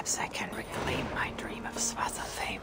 Perhaps I can reclaim my dream of Swatha fame.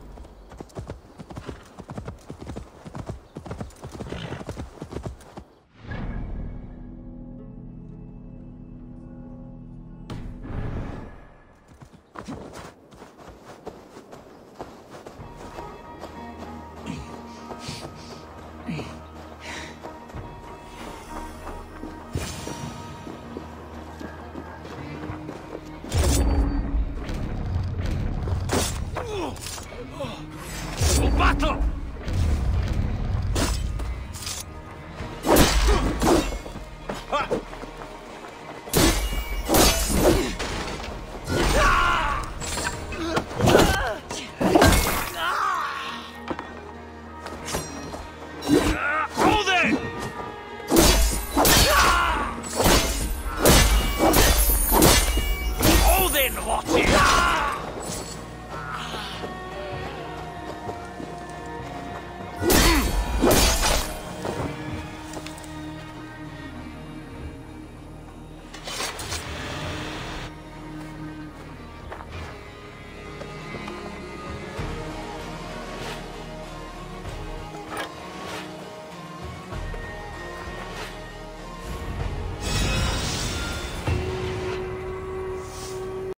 给我起来